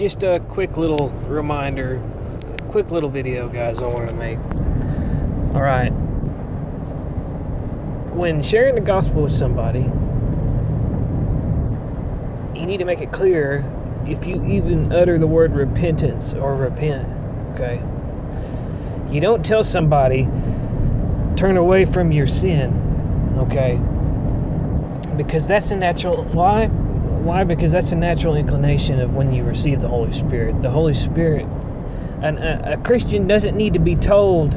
just a quick little reminder, quick little video, guys, I want to make. All right. When sharing the gospel with somebody, you need to make it clear if you even utter the word repentance or repent, okay? You don't tell somebody, turn away from your sin, okay? Because that's a natural. Why? Why? Because that's a natural inclination of when you receive the Holy Spirit. The Holy Spirit, and a, a Christian doesn't need to be told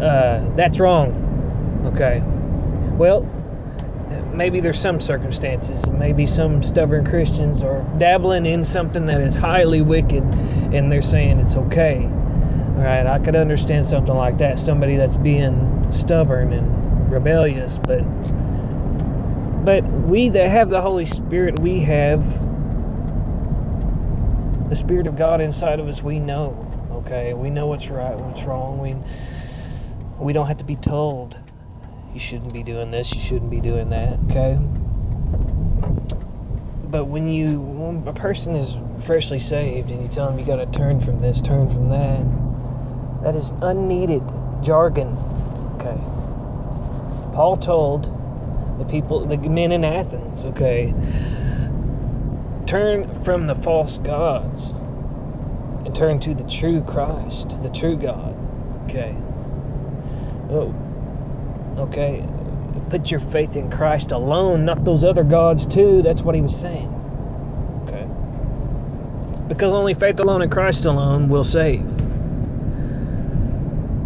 uh, that's wrong. Okay. Well, maybe there's some circumstances, maybe some stubborn Christians are dabbling in something that is highly wicked, and they're saying it's okay. All right, I could understand something like that. Somebody that's being stubborn and rebellious, but but we that have the Holy Spirit, we have the Spirit of God inside of us. We know, okay? We know what's right, what's wrong. We we don't have to be told you shouldn't be doing this, you shouldn't be doing that, okay? But when you when a person is freshly saved and you tell them you got to turn from this, turn from that, that is unneeded jargon, okay? Paul told the people, the men in Athens, okay, turn from the false gods and turn to the true Christ, the true God, okay? Oh, okay? Put your faith in Christ alone, not those other gods too. That's what he was saying, okay? Because only faith alone in Christ alone will save.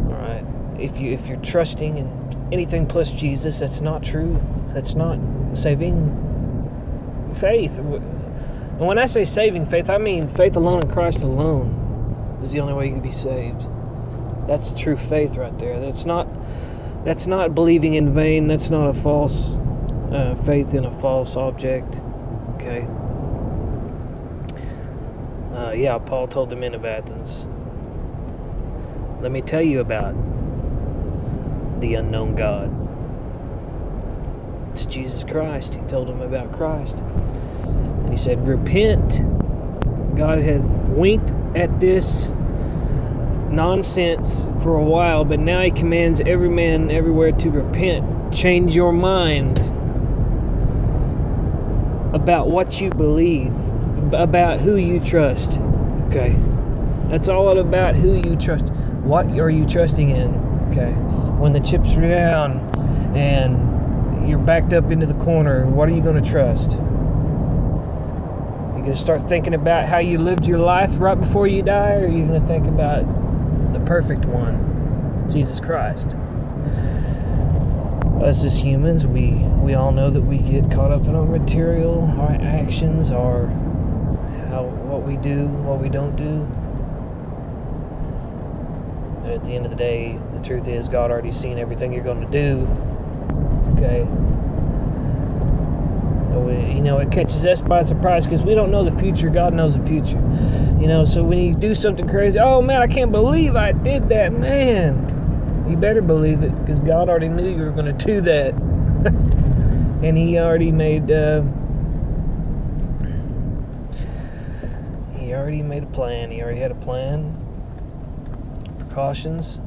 All right, if you if you're trusting in anything plus Jesus, that's not true. That's not saving faith. And when I say saving faith, I mean faith alone in Christ alone is the only way you can be saved. That's true faith right there. That's not that's not believing in vain. That's not a false uh, faith in a false object. Okay. Uh, yeah, Paul told the men of Athens. Let me tell you about the unknown God. Jesus Christ. He told them about Christ. And he said, Repent. God hath winked at this nonsense for a while, but now he commands every man everywhere to repent. Change your mind about what you believe, about who you trust. Okay. That's all about who you trust. What are you trusting in? Okay. When the chips are down and you're backed up into the corner, what are you going to trust? You're going to start thinking about how you lived your life right before you die, or are you going to think about the perfect one, Jesus Christ? Us as humans, we, we all know that we get caught up in our material, our actions, our how what we do, what we don't do. And at the end of the day, the truth is God already seen everything you're going to do. Okay. We, you know, it catches us by surprise because we don't know the future. God knows the future. You know, so when you do something crazy, oh man, I can't believe I did that, man. You better believe it because God already knew you were going to do that. and He already made. Uh, he already made a plan. He already had a plan. Precautions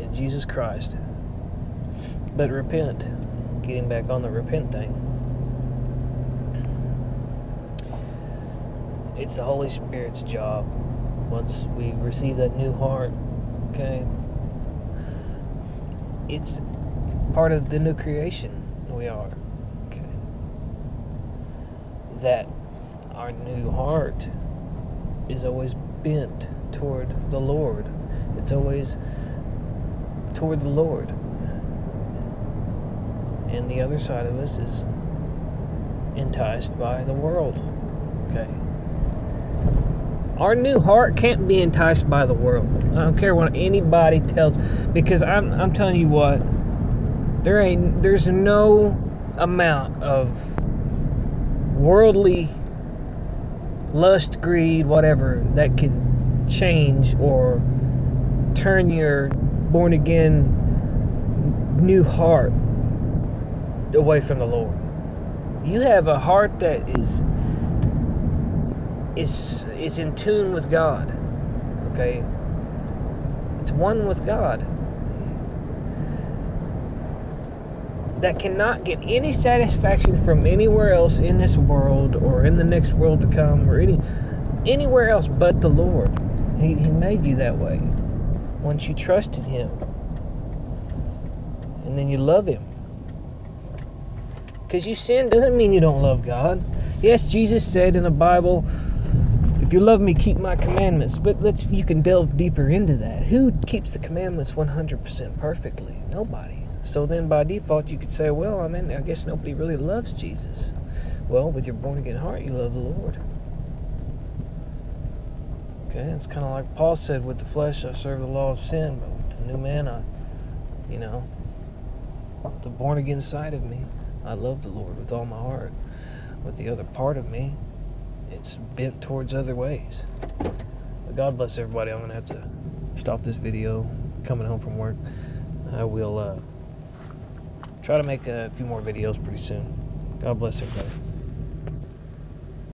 in Jesus Christ. But repent. Getting back on the repent thing. It's the Holy Spirit's job. Once we receive that new heart, okay, it's part of the new creation we are. Okay. That our new heart is always bent toward the Lord. It's always toward the Lord. And the other side of us is enticed by the world. Okay. Our new heart can't be enticed by the world. I don't care what anybody tells because I'm I'm telling you what there ain't there's no amount of worldly lust, greed, whatever that can change or turn your born again new heart away from the Lord. You have a heart that is is is in tune with God. Okay? It's one with God. That cannot get any satisfaction from anywhere else in this world or in the next world to come or any anywhere else but the Lord. He, he made you that way. Once you trusted Him. And then you love Him. Because you sin doesn't mean you don't love God. Yes, Jesus said in the Bible, if you love me, keep my commandments. But let's you can delve deeper into that. Who keeps the commandments 100% perfectly? Nobody. So then by default you could say, well, I mean, I guess nobody really loves Jesus. Well, with your born again heart, you love the Lord. Okay, it's kind of like Paul said, with the flesh I serve the law of sin, but with the new man, I, you know, the born again side of me, I love the Lord with all my heart. But the other part of me, it's bent towards other ways. But God bless everybody. I'm going to have to stop this video coming home from work. I will uh, try to make a few more videos pretty soon. God bless everybody.